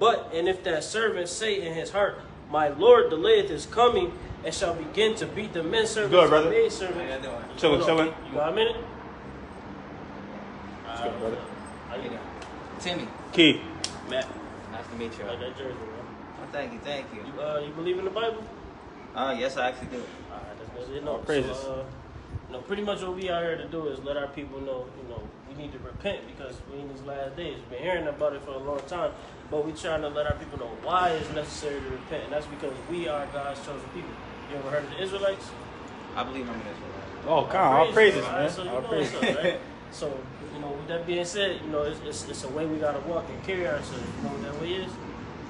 but and if that servant say in his heart, My Lord delayeth his coming, and shall begin to beat the men servants Good, brother. and maid servants. How you? Chilling, chilling. You got a minute? good, brother. How you doing? Timmy, Key. Matt. nice to meet you. Like that jersey, man. Oh, thank you, thank you. You, uh, you believe in the Bible? Uh, yes, I actually do. Alright, that's good. You know, All praises. So, uh, you know, pretty much what we out here to do is let our people know, you know, we need to repent because we in these last days. We've been hearing about it for a long time, but we trying to let our people know why it's necessary to repent, and that's because we are God's chosen people. You ever heard of the Israelites? I believe I'm in Israel. Oh, God, all praises, alright? man. So, you All know praises. right? so, you know, with that being said, you know, it's, it's, it's a way we gotta walk and carry ourselves. You know what that way is?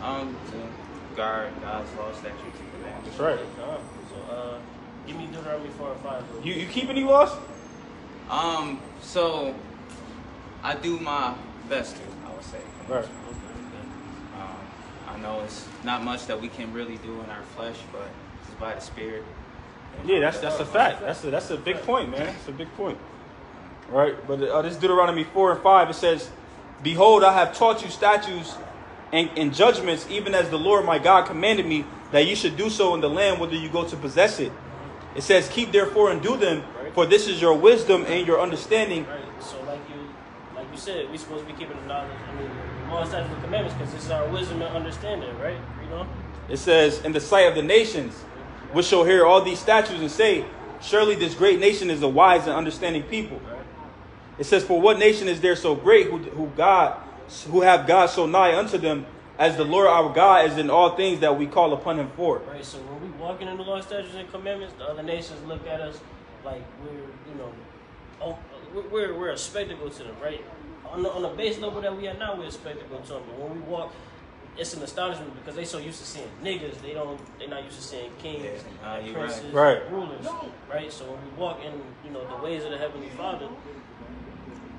Um, to guard God's law, statutes, and commandments. That's right. So, uh, give me Deuteronomy 4 and 5. bro. You you keep any laws? Um, so I do my best to, I would say. Right. Um, I know it's not much that we can really do in our flesh, but it's by the Spirit. Yeah, that's that's a fact. That's a that's a big point, man. That's a big point. Right, but uh, this Deuteronomy four and five it says, "Behold, I have taught you statutes and, and judgments, even as the Lord my God commanded me that you should do so in the land whether you go to possess it." It says, "Keep therefore and do them, for this is your wisdom and your understanding." Right. So like you, like you said, we're supposed to be keeping the knowledge. I mean, the law, statutes, and commandments, because this is our wisdom and understanding, right? You know. It says, "In the sight of the nations, which shall hear all these statutes and say, Surely this great nation is a wise and understanding people." Right. It says, For what nation is there so great who, who God who have God so nigh unto them as the Lord our God is in all things that we call upon him for? Right. So when we walking in the law, statutes, and commandments, the other nations look at us like we're, you know, oh, we're we're, we're a spectacle to them, right? On the, on the base level that we are now, we're a spectacle to them. But when we walk, it's an astonishment because they so used to seeing niggas, they don't, they're not used to seeing kings, Yeah. Uh, and right. princes, Right. and rulers, right? So when we walk in, you know, the ways of the heavenly Father,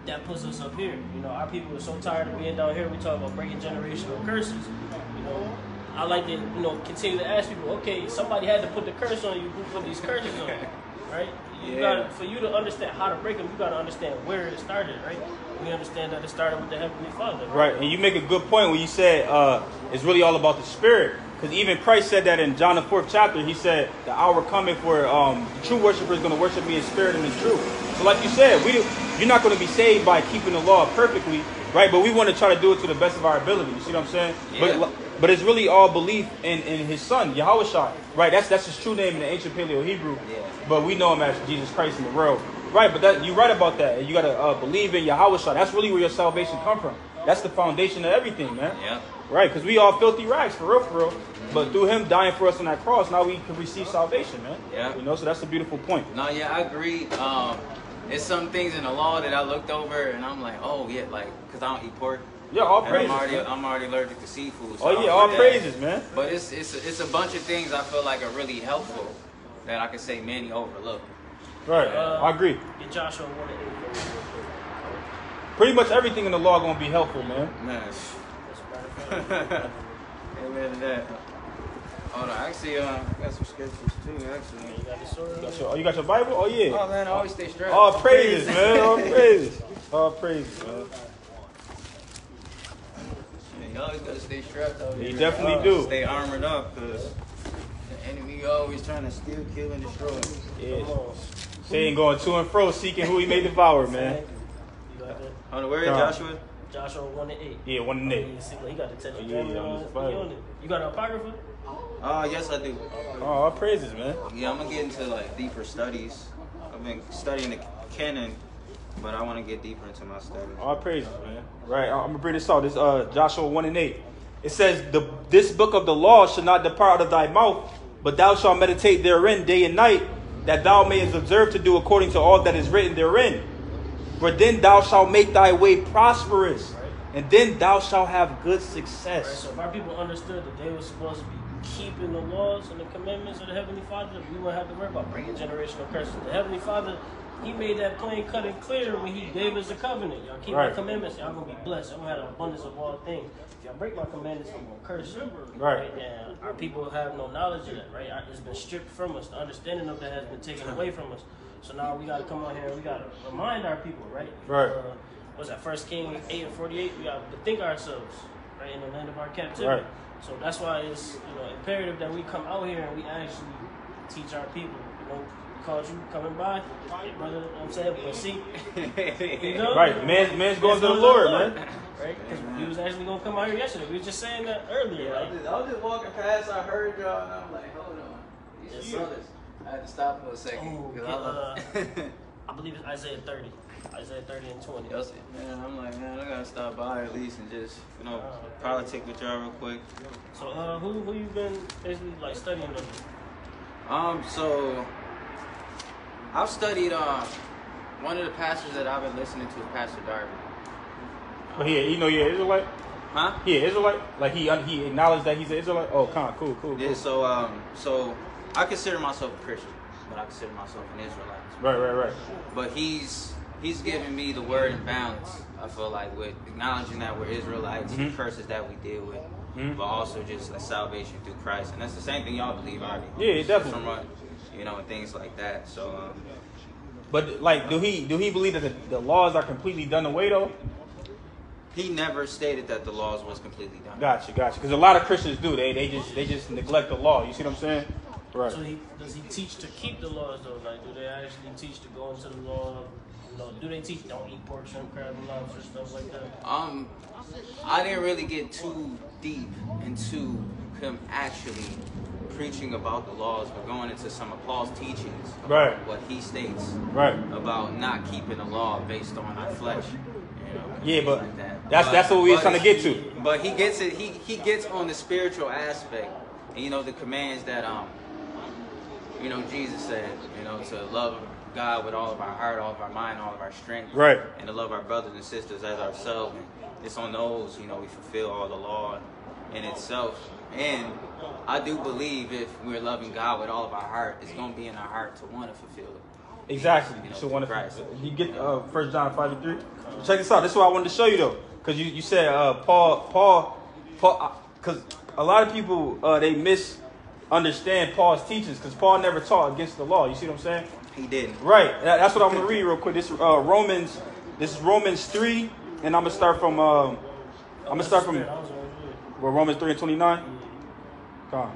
that puts us up here. You know, our people are so tired of being down here. We talk about breaking generational curses. You know, I like to, you know, continue to ask people. Okay, somebody had to put the curse on you. Who put these curses on? you? Right? You Yeah. gotta, for you to understand how to break them, you gotta understand where it started. Right? We understand that it started with the heavenly Father. Right, and you make a good point when you said uh, it's really all about the spirit. Because even Christ said that in John the fourth chapter. He said, "The hour coming for um, the true worshiper is going to worship me in spirit and in truth." So, like you said, we you're not going to be saved by keeping the law perfectly, right? But we want to try to do it to the best of our ability. You see what I'm saying? Yeah. But but it's really all belief in, in His Son, Yahawashi, right? That's that's His true name in the ancient Paleo Hebrew. Yeah. But we know Him as Jesus Christ in the world, right? But that you're right about that. You got to uh, believe in Yahawashi. That's really where your salvation come from. That's the foundation of everything, man. Yeah. Right, because we all filthy rags for real, for real. But through him dying for us on that cross, now we can receive salvation, man. Yeah. You know, so that's a beautiful point. No, yeah, I agree. Um, it's some things in the law that I looked over and I'm like, oh yeah, like, cause I don't eat pork. Yeah, all And praises. I'm already, man. I'm already allergic to seafood. so Oh yeah, all was- praises, man. But it's it's it's a bunch of things I feel like are really helpful that I could say many overlook. Right, Uh, I agree. Get Joshua one and eight. for. Pretty much everything in the law gonna be helpful, man. Man, That's a matter of fact. amen to that. Hold on, actually, uh, I got some scriptures too. Actually. You got the sword. You got your- oh, you got your Bible? Oh yeah. Oh man, I always stay strapped. All praises, man. All praises. All praises, man. Man, you always gotta stay strapped out You definitely Uh, do. Stay armored up, cause the enemy always trying to steal, kill, and destroy. Yeah. Come on. Satan going to and fro, seeking who he may devour, man. You got that? Hold on, where is Come. Joshua? Joshua one and eight. Yeah, one and eight. You see, He got the Oh, yeah, tetragrammaton yeah, on on his his Bible. on it. You got an apocrypha? Oh, yes, I do. Oh, all praises, man. Yeah, I'm gonna get into like deeper studies. I've been studying the canon, but I want to get deeper into my studies. All praises, man. Right, I'm gonna bring this out. This uh Joshua one and eight. It says, "The this book of the law shall not depart out of thy mouth, but thou shalt meditate therein day and night, that thou mayest observe to do according to all that is written therein. For then thou shalt make thy way prosperous, and then thou shalt have good Right. success." So if our people understood that they were supposed to be keeping the laws and the commandments of the Heavenly Father, we won't have to worry about bringing generational curses. The Heavenly Father, He made that plain cut and clear when He gave us the covenant. Y'all keep Right. my commandments, y'all gonna be blessed. I'm gonna have an abundance of all things. If y'all break my commandments, I'm gonna curse you. Right. now. our people have no knowledge of that, right? It's been stripped from us. The understanding of that has been taken away from us. So now we gotta come out here and we gotta remind our people, right? Right. Uh, what's that? First King eight and forty eight. We gotta think ourselves, right in the land of our captivity. Right. So that's why it's you know imperative that we come out here and we actually teach our people. You know, called you coming by, brother. You know what I'm saying, but see, you know, Right, man, man's going to the Man's Lord, going to the man. Right, because we was actually gonna come out here yesterday. We were just saying that earlier. Yeah, I was, just, I was just walking past. I heard y'all, and I'm like, hold on, these Yes, yes, I had to stop for a second. oh, 'cause get, I love- uh, I believe it's Isaiah 30. Isaiah 30 and 20. Yes, man, I'm like, man, I gotta stop by at least and just, you know, Oh, okay. politic with y'all real quick. So, uh, who who you been basically like studying under? Um, so I've studied um one of the pastors that I've been listening to is Pastor Darby. But he, you know, he an Israelite. Huh? Yeah, an Israelite. Like he he acknowledged that he's an Israelite. Oh, con, cool, cool, cool. Yeah, so um so I consider myself a Christian, but I consider myself an Israelite. Right, right, right. But he's he's giving me the word in balance. I feel like with acknowledging that we're Israelites, the Mhm. curses that we deal with, Mhm. but also just a salvation through Christ, and that's the same thing y'all believe already. Yeah, definitely. From you know, and things like that. So um, But like, do he do he believe that the, the laws are completely done away though? he never stated that the laws was completely done. Gotcha, gotcha. Because a lot of Christians do. They they just they just neglect the law. You see what I'm saying? Right. So he does he teach to keep the laws though? Like, do they actually teach to go into the law? You know, do they teach don't eat pork, shrimp, crab, and lobster, stuff like that? Um, I didn't really get too deep into him actually preaching about the laws, but going into some of Paul's teachings, about Right. What he states Right. about not keeping the law based on our flesh. You know, Yeah, but like that. that's that's what we was trying to get to. But he gets it. He he gets on the spiritual aspect, and you know the commands that um, you know Jesus said, you know, to love God with all of our heart, all of our mind, all of our strength, Right. and to love our brothers and sisters as ourselves. And it's on those, you know, we fulfill all the law in itself. And I do believe if we're loving God with all of our heart, it's gonna be in our heart to want to fulfill it. Exactly. You know, So one Christ. you get uh First John five and three. Check this out. This is what I wanted to show you though, because you, you said uh Paul Paul Paul because a lot of people uh they misunderstand Paul's teachings because Paul never taught against the law. You see what I'm saying? He didn't. Right. That's what I'm gonna read real quick. This uh Romans. This is Romans three, and I'm gonna start from um I'm gonna start from I was gonna do it. well, Romans 3 and 29? Come.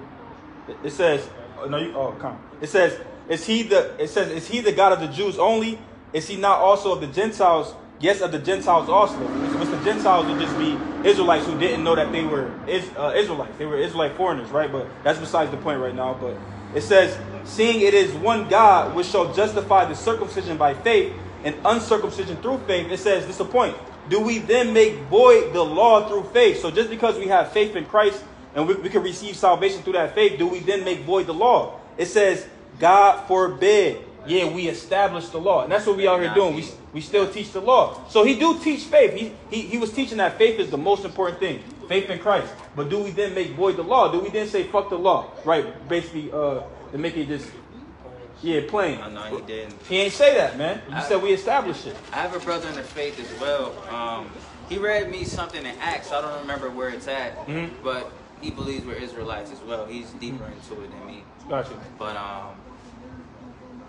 It- It says, oh, no, you, oh, come. It says, is he the, it says, is he the God of the Jews only? Is he not also of the Gentiles? Yes, of the Gentiles also. Which the Gentiles would just be Israelites who didn't know that they were is, uh, Israelites. They were Israelite foreigners, right? But that's besides the point right now. But it says, seeing it is one God which shall justify the circumcision by faith and uncircumcision through faith, it says, this is the point. Do we then make void the law through faith? So just because we have faith in Christ and we, we can receive salvation through that faith, do we then make void the law? It says, God forbid. Yeah, we establish the law. And that's what we out here doing. We, we still teach the law. So he do teach faith. He, he, he was teaching that faith is the most important thing. Faith in Christ. But do we then make void the law? Do we then say fuck the law? Right, basically, uh, to make it just, yeah, plain. I know he didn't. He ain't say that, man. You said we established it. I have a brother in the faith as well. Um, he read me something in Acts. I don't remember where it's at, Mhm. but he believes we're Israelites as well. He's deeper into it than me. Gotcha. But um,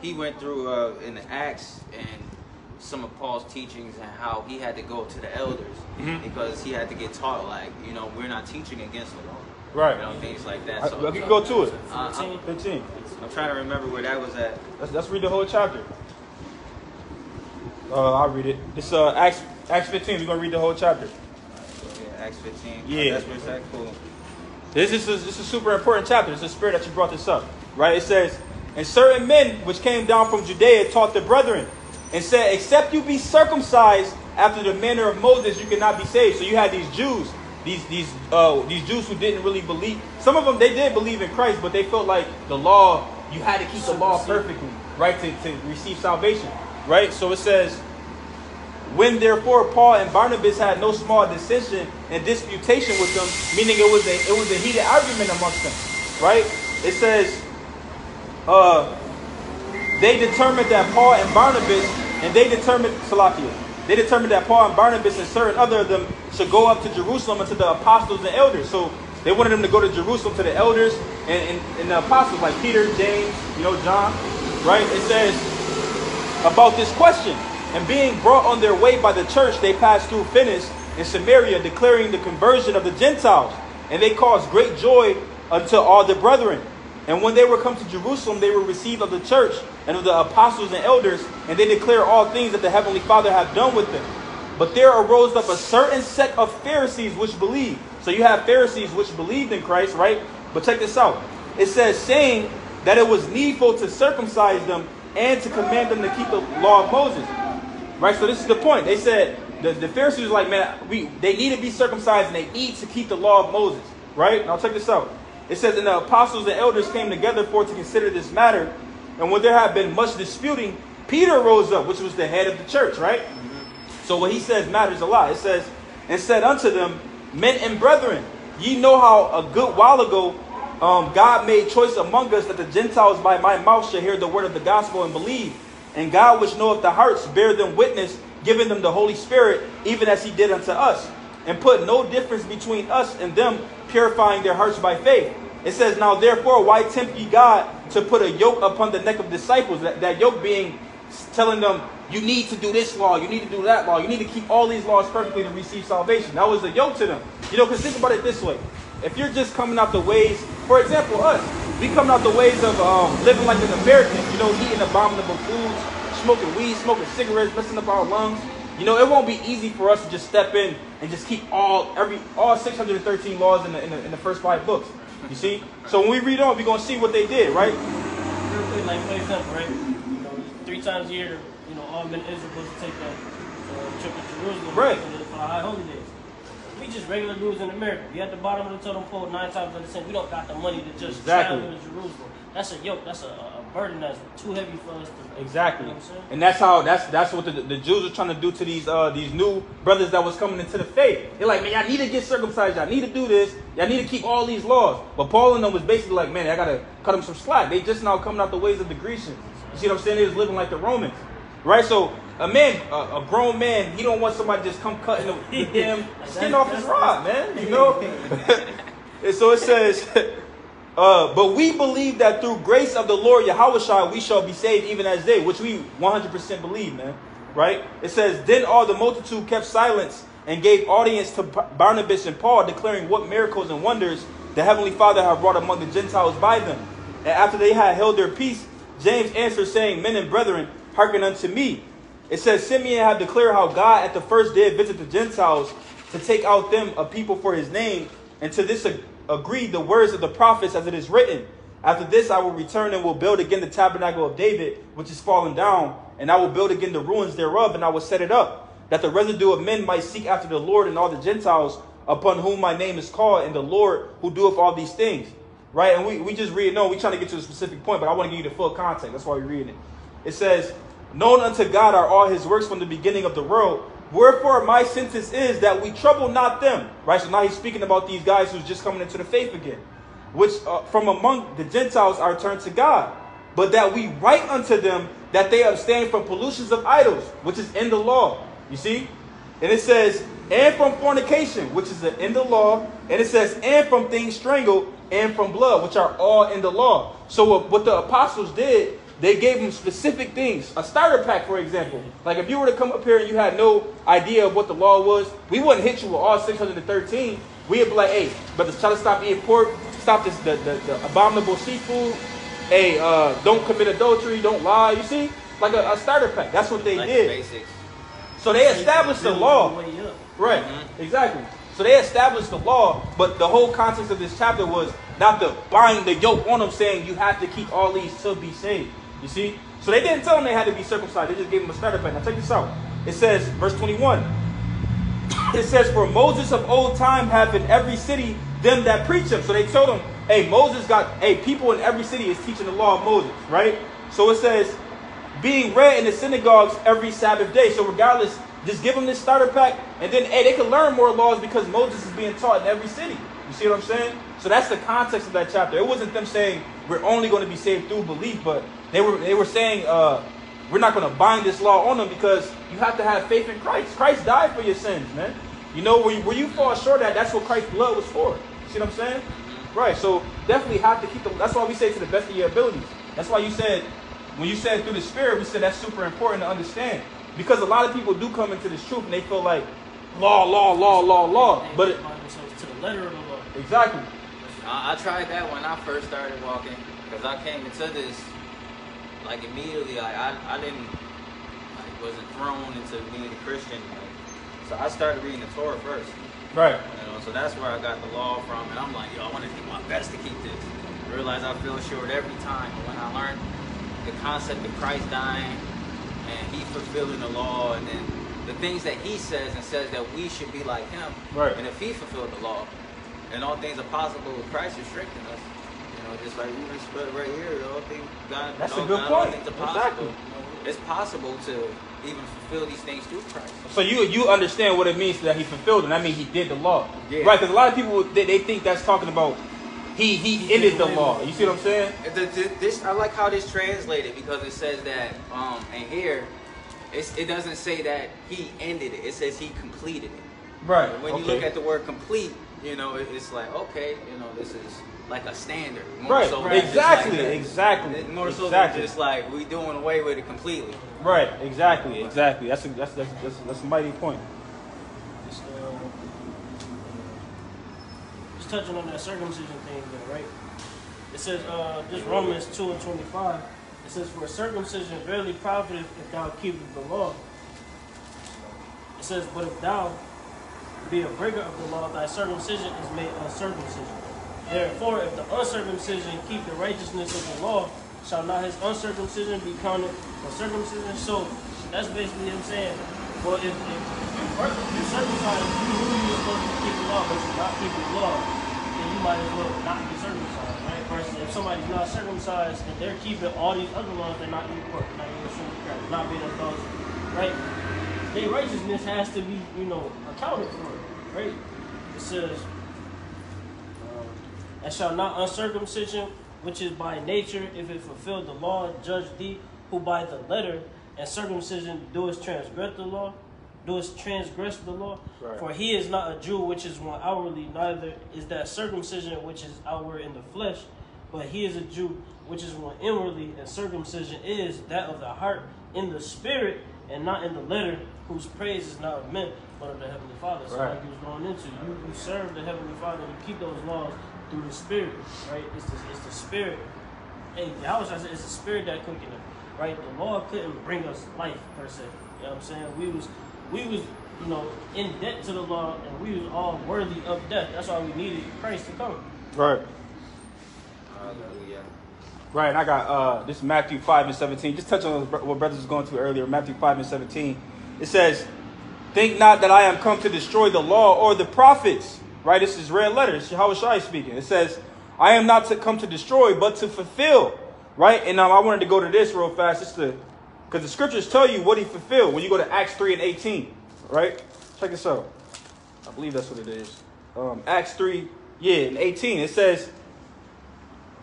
he went through uh, in the Acts and some of Paul's teachings and how he had to go to the elders Mhm. because he had to get taught like you know we're not teaching against the law, Right. you know things like that. I- So I can go to it. Uh, I'm, 15. I'm trying to remember where that was at. Let's, let's read the whole chapter. Uh, I'll read it. It's uh, Acts, Acts 15. We're going to read the whole chapter. Yeah, Acts 15. Yeah. that's where it's at. Cool. This is, a, this is a super important chapter. It's the spirit that you brought this up. Right? It says, And certain men which came down from Judea taught the brethren, and said, Except you be circumcised after the manner of Moses, you cannot be saved. So you had these Jews, these these uh, these Jews who didn't really believe. Some of them they did believe in Christ, but they felt like the law, you had to keep the law perfectly, right, to, to receive salvation. Right? So it says, when therefore Paul and Barnabas had no small dissension and disputation with them, meaning it was a it was a heated argument amongst them, right? It says, uh, they determined that Paul and Barnabas, and they determined Salakia, they determined that Paul and Barnabas and certain other of them should go up to Jerusalem and to the apostles and elders. So they wanted them to go to Jerusalem to the elders and, and, and the apostles like Peter, James, you know, John, right? It says about this question. And being brought on their way by the church, they passed through Phenice and Samaria, declaring the conversion of the Gentiles. And they caused great joy unto all the brethren. And when they were come to Jerusalem, they were received of the church and of the apostles and elders, and they declare all things that the heavenly Father hath done with them. But there arose up a certain sect of Pharisees which believed. So you have Pharisees which believed in Christ, right? But check this out. It says, saying that it was needful to circumcise them and to command them to keep the law of Moses. Right? So this is the point. They said the, the Pharisees was like, man, we they need to be circumcised and they need to keep the law of Moses. Right? Now check this out. It says, and the apostles and elders came together for to consider this matter. And when there had been much disputing, Peter rose up, which was the head of the church, right? So what he says matters a lot. It says, and said unto them, Men and brethren, ye know how a good while ago um, God made choice among us that the Gentiles by my mouth should hear the word of the gospel and believe. And God, which knoweth the hearts, bear them witness, giving them the Holy Spirit, even as he did unto us. And put no difference between us and them, purifying their hearts by faith. It says, Now therefore, why tempt ye God to put a yoke upon the neck of disciples? That, that yoke being telling them, you need to do this law, you need to do that law, you need to keep all these laws perfectly to receive salvation. That was a yoke to them. You know, because think about it this way. If you're just coming out the ways, for example, us, we coming out the ways of um, living like an American, you know, eating abominable foods, smoking weed, smoking cigarettes, messing up our lungs. You know, it won't be easy for us to just step in and just keep all every all 613 laws in the, in the, in the first five books. You see? So when we read on, we're gonna see what they did, right? Real quick, like for example, right? You know, three times a year, you know, all men Israel supposed to take that uh, trip to Jerusalem Right. for the, for the high holy days. We just regular dudes in America. We at the bottom of the totem pole nine times out of ten. We don't got the money to just Exactly. travel to Jerusalem. That's a yoke. That's a, a burden that's too heavy for us to. Exactly. You know? And that's how that's that's what the, the Jews were trying to do to these uh these new brothers that was coming into the faith. They're like, man, y'all need to get circumcised, y'all need to do this, y'all need to keep all these laws. But Paul and them was basically like, man, I gotta cut them some slack. They just now coming out the ways of the Grecians. You see what I'm saying? They was living like the Romans. Right? So a man, a, a grown man, he don't want somebody just come cutting the damn skin off his rod, man. You know? and so it says Uh, but we believe that through grace of the Lord Yahushua we shall be saved even as they, which we 100% believe, man. Right? It says, Then all the multitude kept silence and gave audience to Barnabas and Paul, declaring what miracles and wonders the Heavenly Father had brought among the Gentiles by them. And after they had held their peace, James answered, saying, Men and brethren, hearken unto me. It says, Simeon had declared how God at the first did visit the Gentiles to take out them a people for his name, and to this ag- agreed the words of the prophets as it is written. After this I will return and will build again the tabernacle of David, which is fallen down, and I will build again the ruins thereof, and I will set it up, that the residue of men might seek after the Lord and all the Gentiles upon whom my name is called, and the Lord who doeth all these things. Right? And we, we just read, no, we trying to get to a specific point, but I want to give you the full context. That's why we're reading it. It says, Known unto God are all his works from the beginning of the world. Wherefore my sentence is that we trouble not them. Right? So now he's speaking about these guys who's just coming into the faith again. Which uh, from among the Gentiles are turned to God. But that we write unto them that they abstain from pollutions of idols, which is in the law. You see? And it says, and from fornication, which is in the law. And it says, and from things strangled, and from blood, which are all in the law. So what, what the apostles did, they gave them specific things. A starter pack, for example. Like if you were to come up here and you had no idea of what the law was, we wouldn't hit you with all 613. We'd be like, hey, but try to stop eating pork, stop this the, the, the abominable seafood. Hey, uh, don't commit adultery, don't lie. You see? Like a, a starter pack. That's what they Like the did. basics. So they established the law. your way up. Right, exactly. So they established the law, but the whole context of this chapter was not to bind the yoke on them, saying you have to keep all these to be saved. You see? So they didn't tell them they had to be circumcised. They just gave them a starter pack. Now check this out. It says, verse 21. It says, For Moses of old time have in every city them that preach him. So they told them, hey, Moses got, hey, people in every city is teaching the law of Moses, right? So it says, being read in the synagogues every Sabbath day. So regardless, just give them this starter pack, and then hey, they can learn more laws because Moses is being taught in every city. You see what I'm saying? So that's the context of that chapter. It wasn't them saying we're only going to be saved through belief, but they were they were saying uh, we're not going to bind this law on them because you have to have faith in Christ. Christ died for your sins, man. You know where you, where you fall short at, that's what Christ's blood was for. You see what I'm saying? Right. So definitely have to keep the. That's why we say to the best of your abilities. That's why you said when you said through the Spirit, we said that's super important to understand because a lot of people do come into this truth and they feel like law, law, law, law, law. But it, to the letter of the law. exactly. I tried that when I first started walking because I came into this like immediately. Like I, I didn't like wasn't thrown into being a Christian. Like, so I started reading the Torah first. Right. You know, so that's where I got the law from, and I'm like, yo, I want to do my best to keep this. Realize I feel short every time. But when I learned the concept of Christ dying and He fulfilling the law, and then the things that He says and says that we should be like Him, Right. and if He fulfilled the law, and all things are possible with Christ strengthened us. Know, just like we put right here, all things God. That's a good God, point. Exactly. It's possible to even fulfill these things through Christ. So you you understand what it means that he fulfilled it. I mean, he did the law. Yeah. Right. Because a lot of people they, they think that's talking about he he ended the law. You see what I'm saying? This I like how this translated because it says that um and here it's, it doesn't say that he ended it. It says he completed it. Right. When you look at the word complete, you know it, it's like okay, you know this is like a standard. More Right, so right. Exactly, like exactly, It's More so exactly. than just like we doing away with it completely. Right. Exactly. Exactly. That's a that's that's that's, that's a mighty point. Just, uh, just touching on that circumcision thing there, right? It says, uh, this Romans 2 and 25. It says, For circumcision verily profiteth if thou keepest the law. It says, But if thou be a breaker of the law, thy circumcision is made uncircumcision. Therefore, if the uncircumcision keep the righteousness of the law, shall not his uncircumcision be counted for circumcision? So that's basically him saying, well, if, if, if you're circumcised, you knew you were supposed to keep the law, but you're not keeping the law, then you might as well not be circumcised, right? Versus if somebody's not circumcised and they're keeping all these other laws, they're not eating pork, not sugar crab, not being adulterous, right? Their righteousness has to be, you know, accounted for, right? It says, and shall not uncircumcision, which is by nature, if it fulfill the law, judge thee, who by the letter and circumcision doest transgress the law, doest transgress the law. Right. For he is not a Jew which is one outwardly, neither is that circumcision which is outward in the flesh, but he is a Jew which is one inwardly, and circumcision is that of the heart in the spirit, and not in the letter, whose praise is not of men, but of the heavenly Father. So Right. like he was going into, you, you serve the heavenly Father, you keep those laws through the spirit, right? It's the, it's the spirit. Hey, Yahweh said it's the spirit that quickened them, right? The law couldn't bring us life per se. You know what I'm saying? We was we was you know in debt to the law, and we was all worthy of death. That's why we needed Christ to come. Right. Hallelujah. Right, and I got uh, this is Matthew 5 and 17. Just touch on what brothers was going to earlier. Matthew 5 and 17. It says, Think not that I am come to destroy the law or the prophets. Right, this is red letters. How is Shai speaking? It says, I am not to come to destroy, but to fulfill. Right, and now I wanted to go to this real fast just to, because the scriptures tell you what he fulfilled when you go to Acts 3 and 18. Right, check this out. I believe that's what it is. Um, Acts 3, yeah, and 18. It says,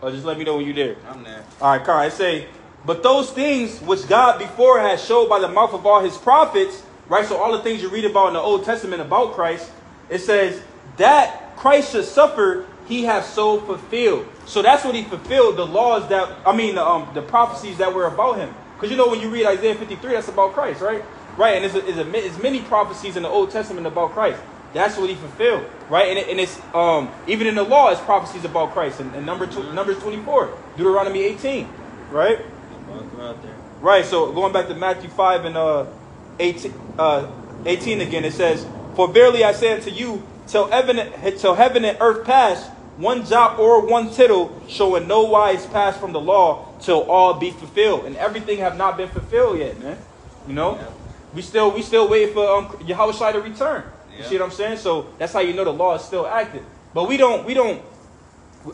oh, just let me know when you're there. I'm there. All right, Carl. I say, but those things which God before has showed by the mouth of all his prophets, right? So all the things you read about in the Old Testament about Christ, it says that Christ should suffer, he has so fulfilled. So that's what he fulfilled. The laws that I mean, the, um, the prophecies that were about him. Because you know when you read Isaiah 53, that's about Christ, right? Right, and it's, a, it's, a, it's many prophecies in the Old Testament about Christ. That's what he fulfilled, right? And, it, and it's um, even in the law, it's prophecies about Christ. And, and number two, Numbers 24, Deuteronomy 18, right? Walk out there. Right. So going back to Matthew 5 and uh, 18, uh, 18 again, it says, For verily I say unto you, till heaven, till heaven and earth pass, one jot or one tittle shall in no wise pass from the law till all be fulfilled. And everything have not been fulfilled yet, man. You know? Yeah. We still we still wait for um, Yahweh to return. You see what I'm saying? So that's how you know the law is still active. But we don't we don't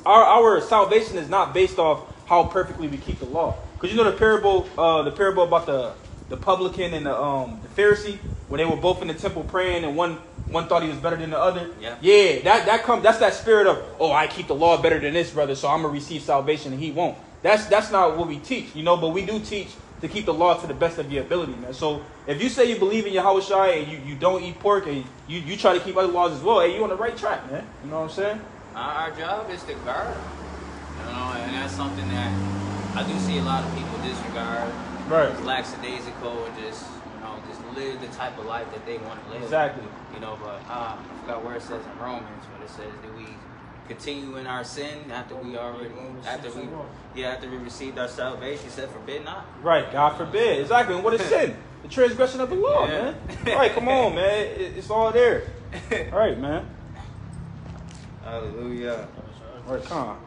our our salvation is not based off how perfectly we keep the law. Because you know the parable, uh, the parable about the the publican and the um the Pharisee, when they were both in the temple praying, and one one thought he was better than the other. Yeah. Yeah, that that come that's that spirit of oh I keep the law better than this brother, so I'm gonna receive salvation and he won't. That's that's not what we teach, you know. But we do teach to keep the law to the best of your ability, man. So if you say you believe in Yahawashi and you, you don't eat pork and you, you try to keep other laws as well, hey, you on the right track, man. You know what I'm saying? Our, job is to guard. You know, and that's something that I do see a lot of people disregard. Right. Lackadaisical and just, you know, just live the type of life that they want to live. Exactly. You know, but uh, I forgot where it says in Romans, but it says that we continue in our sin after we already, after we, yeah, after we received our salvation. He said, forbid not. Right, God forbid. Exactly. And what is sin? The transgression of the law, Yeah. man. Right, come on, man. It's all there. All right, man. Hallelujah. All right, come on.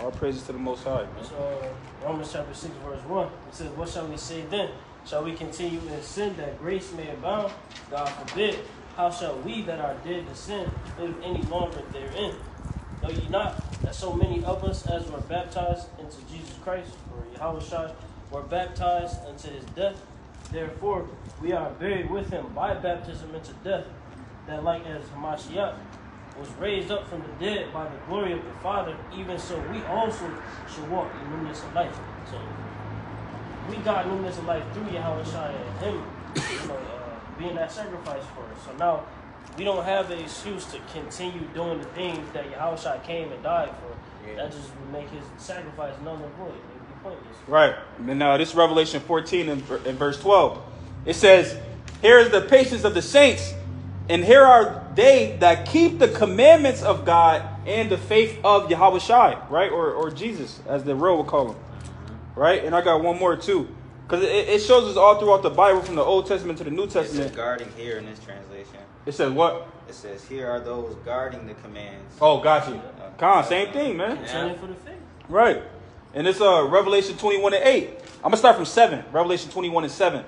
All praises to the Most High, man. So, uh, Romans chapter 6, verse 1. It says, What shall we say then? Shall we continue in sin that grace may abound? God forbid. How shall we that are dead to sin live any longer therein? Know ye not that so many of us as were baptized into Jesus Christ, or Yahushua, were baptized unto his death? Therefore, we are buried with him by baptism into death, that like as Hamashiach was raised up from the dead by the glory of the Father, even so we also should walk in newness of life. So we got newness of life through Yahawashi and him, you know, uh, being that sacrifice for us. So now we don't have an excuse to continue doing the things that Yahawashi came and died for. Yeah. That just would make his sacrifice null and void. It would be pointless. Right. And now this is Revelation 14 and, and verse 12. It says, Here is the patience of the saints, and here are they that keep the commandments of God and the faith of Yahawashi, right? Or, or Jesus, as the real would call him. Right? And I got one more too. Because it, it shows us all throughout the Bible from the Old Testament to the New It says Testament. guarding here in this translation. It says what? It says, here are those guarding the commands. Oh, got you. Con, same thing, man. Contending for the faith. Right. And it's uh Revelation 21 and 8. I'm gonna start from 7. Revelation 21 and 7.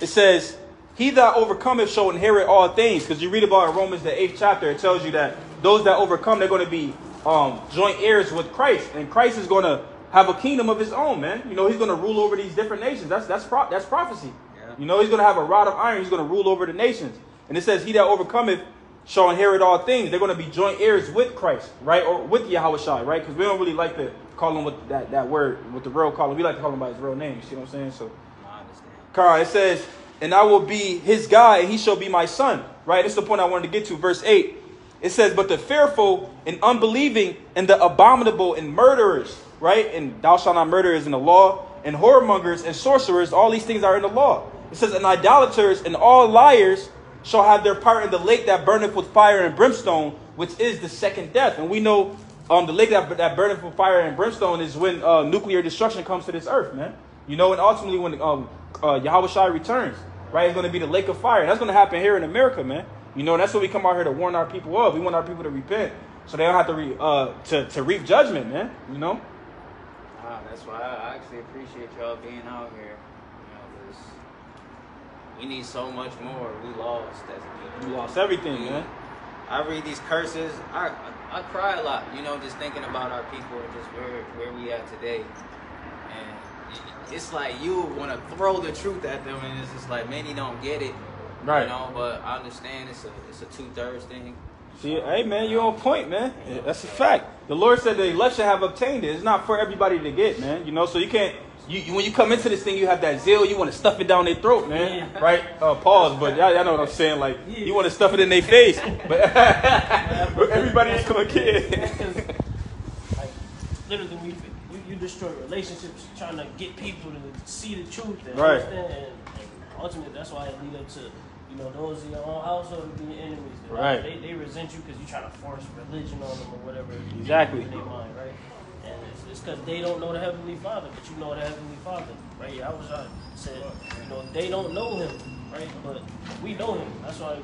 It says, He that overcometh shall inherit all things. Because you read about in Romans the eighth chapter, it tells you that those that overcome, they're gonna be um joint heirs with Christ. And Christ is gonna have a kingdom of his own, man. You know, he's gonna rule over these different nations. That's that's pro- that's prophecy. Yeah. You know, he's gonna have a rod of iron, he's gonna rule over the nations. And it says, He that overcometh shall inherit all things. They're going to be joint heirs with Christ, right? Or with Yahawashi, right? Because we don't really like to call him with that, that word, with the real call him. We like to call him by his real name. You see what I'm saying? So, Carl, it says, and I will be his God, and he shall be my son, right? This is the point I wanted to get to. Verse 8. It says, but the fearful and unbelieving and the abominable and murderers, right? And thou shalt not murder is in the law, and whoremongers and sorcerers, all these things are in the law. It says, and idolaters and all liars shall have their part in the lake that burneth with fire and brimstone, which is the second death. And we know um, the lake that, that burneth with fire and brimstone is when uh, nuclear destruction comes to this earth, man. You know, and ultimately when um, uh, Yahawashi returns, right, it's going to be the lake of fire. That's going to happen here in America, man. You know, that's what we come out here to warn our people of. We want our people to repent so they don't have to, re, uh, to, to reap judgment, man. You know? That's why I actually appreciate y'all being out here. You know, we need so much more. We lost as a people. We lost everything, man. I read these curses. I, I I cry a lot, you know, just thinking about our people and just where where we at today. And it's like you want to throw the truth at them, and it's just like many don't get it, Right. You know, but I understand it's a it's a two thirds thing. See, hey man, you're on point, man. That's a fact. The Lord said the election have obtained it. It's not for everybody to get, man. You know, so you can't. You, when you come into this thing, you have that zeal. You want to stuff it down their throat, man. Yeah. Right? Uh, pause, but y'all, y'all know what I'm saying. Like you want to stuff it in their face, but, everybody ain't gonna get it. like literally we, you, you destroy relationships trying to get people to see the truth and Right. understand and, and ultimately that's why it lead up to you know those in your own household being enemies They- Right. they, they resent you because you trying to force religion on them or whatever Exactly. in their mind right and it's because they don't know the heavenly father but you know the heavenly father right Yeah, I was uh, said you know they don't know him right but we know him that's why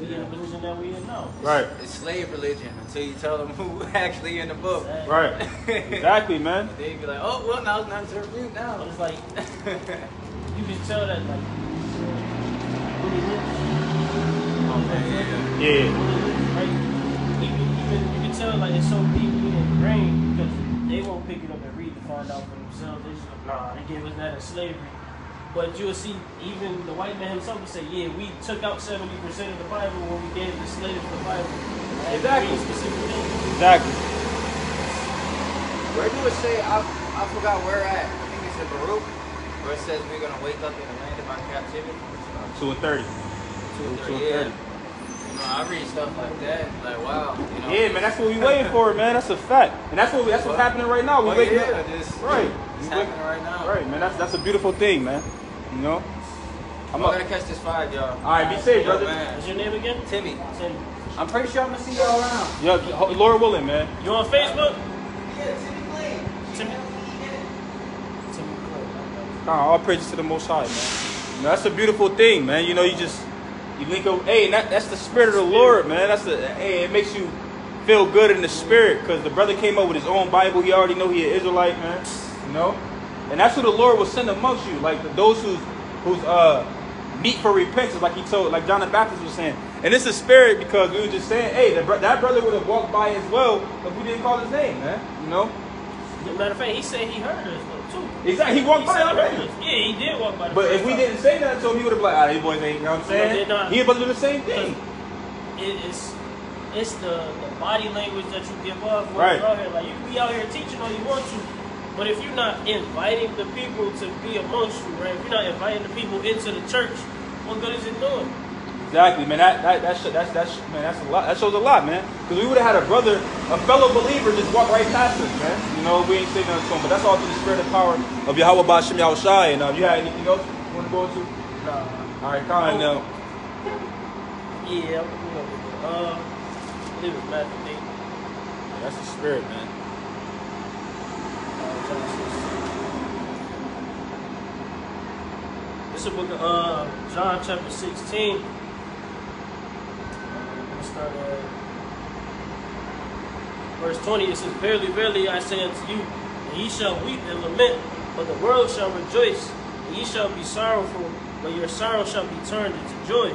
we in the position that we in now Right. It's slave religion until you tell them who actually in the book. Exactly. Right. Exactly, man. They'd be like, oh well, now it's not to you But now. it's like you can tell that like Willie yeah. Yeah. right? Even, even you can tell like it's so deeply ingrained because they won't pick it up and read to find out for themselves. They just like, nah, they gave us that in slavery. But you'll see, even the white man himself will say, "Yeah, we took out seventy percent of the Bible when we gave the slaves the Bible." That Exactly. Specific. Exactly. Where do it say? I, I forgot where at. I think it's in Baruch, where it says we're gonna wake up in the land of our captivity. Two and thirty. Two, two and yeah. thirty. You know, I read stuff like that. Like, wow. You know. Yeah, man. That's what we waiting for, man. That's a fact, and that's what that's what's happening right now. We Oh, waking yeah, up. this, Right. It's We wake- happening right now. Right, man. That's that's a beautiful thing, man. You know. I'm I'm gonna catch this five, y'all. All right, be safe, brother. man. What's your name again? Timmy. Tim. I'm pretty sure I'm gonna see y'all around. Yeah, ho- Lord willing, man. You on Facebook? Yeah, Timmy Lane. Timmy. Timmy Clay. Nah, all praises to the Most High, man. You know, that's a beautiful thing, man. You know, you just you link up. Hey, that, that's the spirit of the Lord, man. That's the. Hey, it makes you feel good in the spirit because the brother came up with his own Bible. He already know he an Israelite, man. You know, and that's who the Lord will send amongst you, like those who's who's uh meet for repentance, like he told, like John the Baptist was saying. And it's a spirit because we were just saying, hey, the, that brother would have walked by as well if we didn't call his name, man. You know, As a matter of fact, he said he heard us. Exactly. He walked by said he already. Yeah, he did walk by. The But if we time. didn't say that to him, he would have been like, ah, these boys ain't, you know what I'm saying? they're. He about to do the same thing. it's it's the, the body language that you give off when Right. you're out here. Like you can be out here teaching all you want to, but if you're not inviting the people to be amongst you, right? If you're not inviting the people into the church, what good is it doing? Exactly, man. That that that sh- that's that's man. That's a lot. That shows a lot, man. Because we would have had a brother, a fellow believer, just walk right past us, man. You know, we ain't saying nothing to him, but that's all through the spirit and power of Yahweh Bashim Yahawashi. And uh, you had anything else you want to go into? Nah. All right, Khan. Now, Yeah, uh, it Matthew 8. that's the spirit, man. uh. This is a book of uh, John chapter 16. Let's start at verse 20. It says, Verily, verily, I say unto you, and ye shall weep and lament, but the world shall rejoice, and ye shall be sorrowful, but your sorrow shall be turned into joy.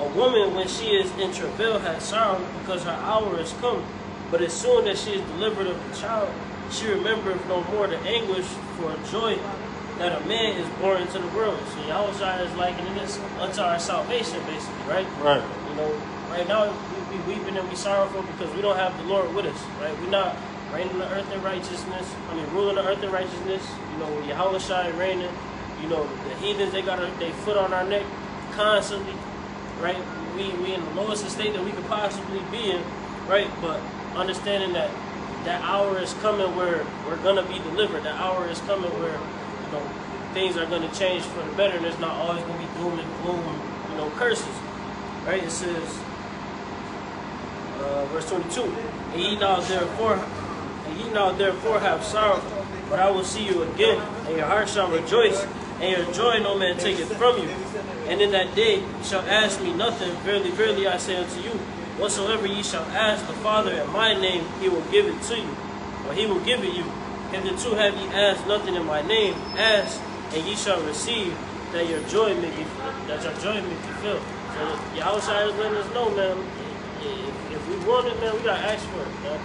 A woman, when she is in travail, has sorrow because her hour is come. But as soon as she is delivered of the child, she remembereth no more the anguish for joy that a man is born into the world. So Yahweh is likening this unto our salvation, basically, right? Right. You know, right now be weeping and be sorrowful because we don't have the Lord with us, right? We're not reigning the earth in righteousness. I mean, ruling the earth in righteousness. You know, Yahawashi reigning. You know, the heathens they got their foot on our neck constantly, right? We we in the lowest state that we could possibly be in, right? But understanding that that hour is coming where we're gonna be delivered. That hour is coming where you know things are gonna change for the better, and it's not always gonna be doom and gloom, you know, curses, right? It says, uh, verse 22, and ye now therefore, and ye now therefore have sorrow, but I will see you again, and your heart shall rejoice, and your joy no man taketh from you. And in that day shall ask me nothing. Verily, verily, I say unto you, whatsoever ye shall ask the Father in my name, he will give it to you, or he will give it you. Hitherto have ye asked nothing in my name. Ask, and ye shall receive, that your joy may be that your joy may be filled. So Yahweh is letting us know, man. If, if we want it, man, we gotta ask for it. Man.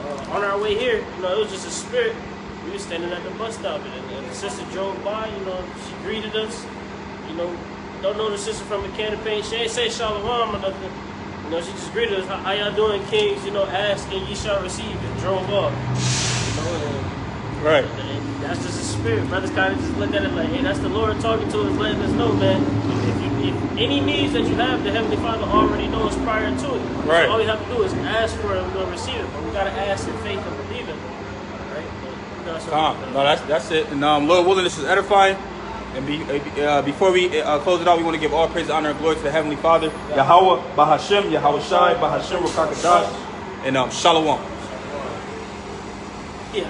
Uh, on our way here, you know, it was just a spirit. We were standing at the bus stop, and, and the sister drove by. You know, she greeted us. You know, don't know the sister from the can of paint. She ain't say shalom or nothing. You know, she just greeted us. How, how y'all doing, kings? You know, ask and ye shall receive. And drove off. You know, and Right. and that's just a spirit. Brothers kind of just looked at it like, hey, that's the Lord talking to us, letting us know, man. If, any needs that you have, the Heavenly Father already knows prior to it. Right. So all we have to do is ask for it and we'll receive it. But we got to ask in faith and believe it. Right? Gotta start Khan. with No, that's that's it. And um, Lord willing, this is edifying. And be, uh, before we uh, close it out, we want to give all praise, honor, and glory to the Heavenly Father, Yahweh, Bahashem, Yahawashi, Bahashem, Rakakadash, and um, Shalom. Yeah,